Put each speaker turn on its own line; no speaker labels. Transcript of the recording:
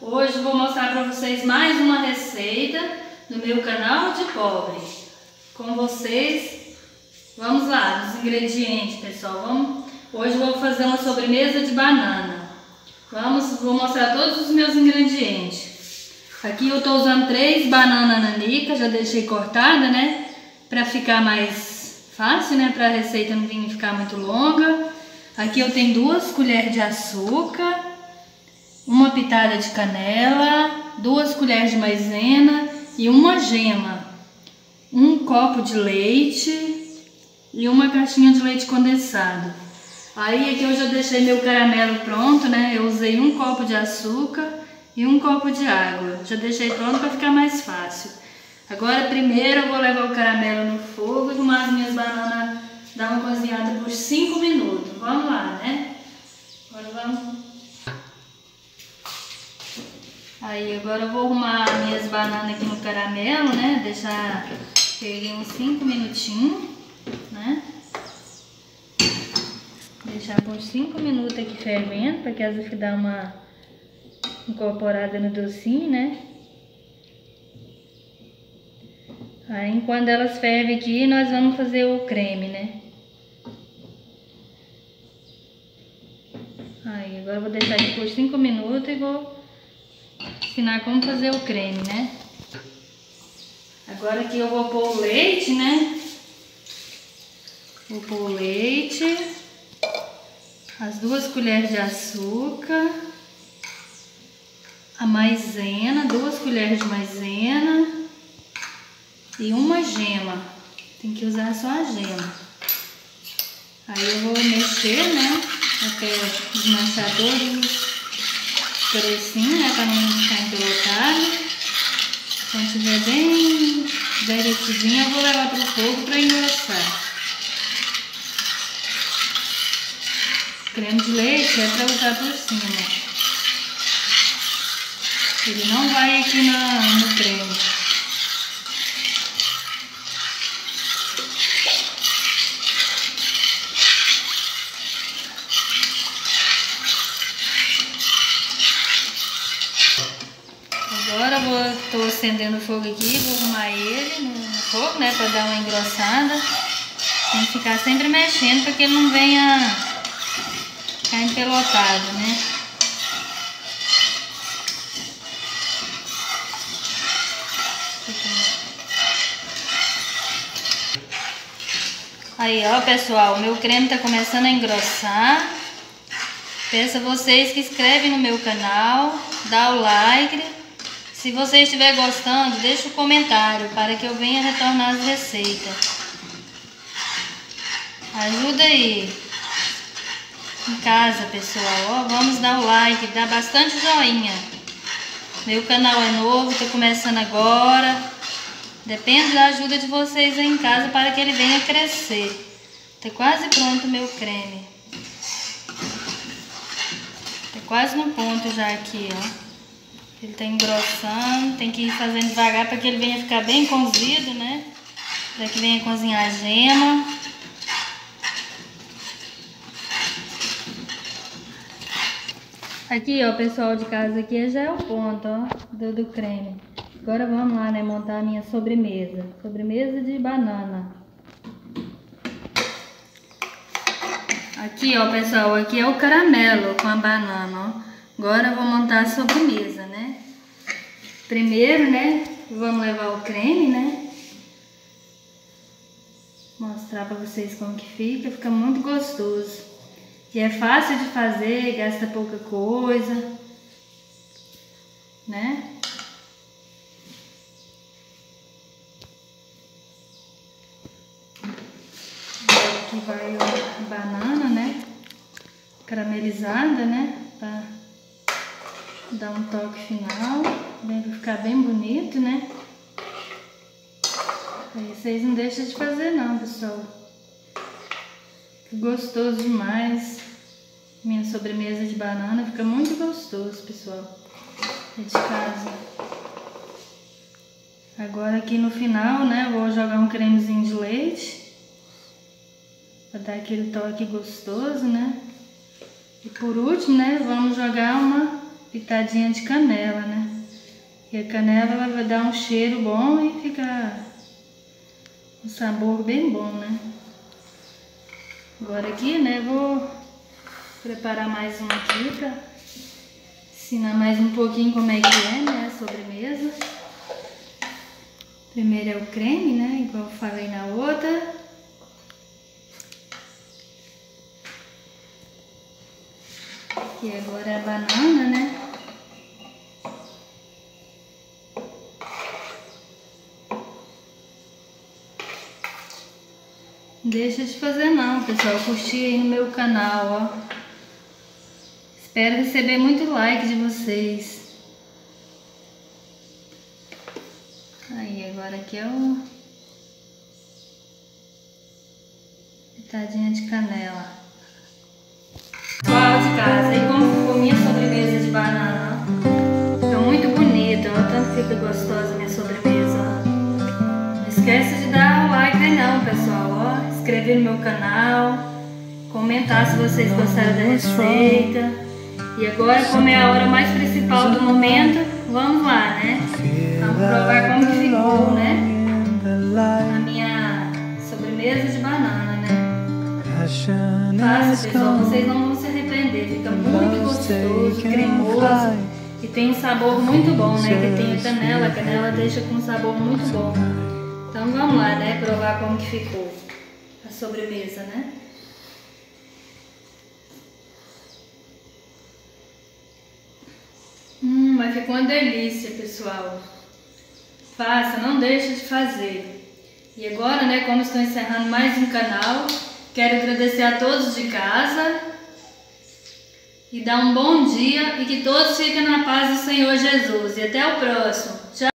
Hoje vou mostrar para vocês mais uma receita do meu canal de pobre. Com vocês, vamos lá, os ingredientes, pessoal. Vamos, hoje vou fazer uma sobremesa de banana. Vamos, vou mostrar todos os meus ingredientes. Aqui eu estou usando três bananas nanica, já deixei cortada, né? Para ficar mais fácil, né? Para a receita não vir ficar muito longa. Aqui eu tenho duas colheres de açúcar, uma pitada de canela, duas colheres de maisena e uma gema, um copo de leite e uma caixinha de leite condensado. Aí aqui eu já deixei meu caramelo pronto, né? Eu usei um copo de açúcar e um copo de água. Já deixei pronto para ficar mais fácil. Agora primeiro eu vou levar o caramelo no fogo e arrumar as minhas bananas, dar uma cozinhada por 5 minutos. Vamos lá, né? Agora vamos Aí agora eu vou arrumar minhas bananas aqui no caramelo, né? Deixar peguei uns 5 minutinhos, né? Deixar por 5 minutos aqui fervendo, para que elas vezes dar uma incorporada no docinho, né? Aí enquanto elas fervem aqui, nós vamos fazer o creme, né? Aí agora eu vou deixar aqui por 5 minutos e vou ensinar como fazer o creme, né? Agora aqui eu vou pôr o leite, né? Vou pôr o leite, as duas colheres de açúcar, a maisena, duas colheres de maisena e uma gema. Tem que usar só a gema. Aí eu vou mexer, né? Até desmanchar todos precinho, né? Pra não ficar empelotado. Quando tiver bem derretidinho, eu vou levar pro fogo pra engrossar. Creme de leite é pra usar por cima. Ele não vai aqui no creme. Agora vou, tô acendendo o fogo aqui, vou arrumar ele no fogo, né, para dar uma engrossada. Tem que ficar sempre mexendo para que ele não venha ficar empelotado, né. Aí, ó, pessoal, meu creme tá começando a engrossar. Peço a vocês que inscrevem no meu canal, dá o like se você estiver gostando, deixe um comentário para que eu venha retornar as receitas. Ajuda aí. Em casa, pessoal. Ó, vamos dar o like, dar bastante joinha. Meu canal é novo, está começando agora. Depende da ajuda de vocês aí em casa para que ele venha crescer. Está quase pronto o meu creme. Está quase no ponto já aqui, ó. Ele tá engrossando, tem que ir fazendo devagar para que ele venha ficar bem cozido, né? Para que venha cozinhar a gema. Aqui, ó, pessoal de casa, aqui já é o ponto, ó, do, do creme. Agora vamos lá, né, montar a minha sobremesa. Sobremesa de banana. Aqui, ó, pessoal, aqui é o caramelo com a banana, ó. Agora eu vou montar a sobremesa, né? Primeiro, né, vamos levar o creme, né? Mostrar pra vocês como que fica, fica muito gostoso. E é fácil de fazer, gasta pouca coisa, né? Aqui vai a banana, né? Caramelizada, né? Pra dar um toque final, pra ficar bem bonito, né? Aí vocês não deixam de fazer não, pessoal. Gostoso demais. Minha sobremesa de banana fica muito gostoso, pessoal. É de casa. Agora aqui no final, né, vou jogar um cremezinho de leite. Pra dar aquele toque gostoso, né? E por último, né, vamos jogar uma pitadinha de canela, né? E a canela ela vai dar um cheiro bom e fica um sabor bem bom, né? Agora aqui, né, vou preparar mais um aqui pra ensinar mais um pouquinho como é que é, né, a sobremesa. Primeiro é o creme, né, igual eu falei na outra. E agora é a banana, né? Deixa de fazer não, pessoal. Curtir aí no meu canal, ó. Espero receber muito like de vocês. Aí, agora aqui é o... Pitadinha de canela. De casa, aí gostosa minha sobremesa. Não esquece de dar o like aí não, pessoal, ó. Inscrever no meu canal. Comentar se vocês gostaram da receita. E agora, como é a hora mais principal do momento, vamos lá, né? Vamos provar como que ficou, né? A minha sobremesa de banana, né? Faça, pessoal, vocês não vão se arrepender. Fica muito gostoso, cremoso e tem um sabor muito bom, né? Que tem a canela, a canela deixa com um sabor muito bom. Então vamos lá, né? Provar como que ficou a sobremesa, né? Hum, mas ficou uma delícia, pessoal. Faça, não deixe de fazer. E agora, né, como estou encerrando mais um canal, quero agradecer a todos de casa e dar um bom dia e que todos fiquem na paz do Senhor Jesus. E até o próximo. Tchau!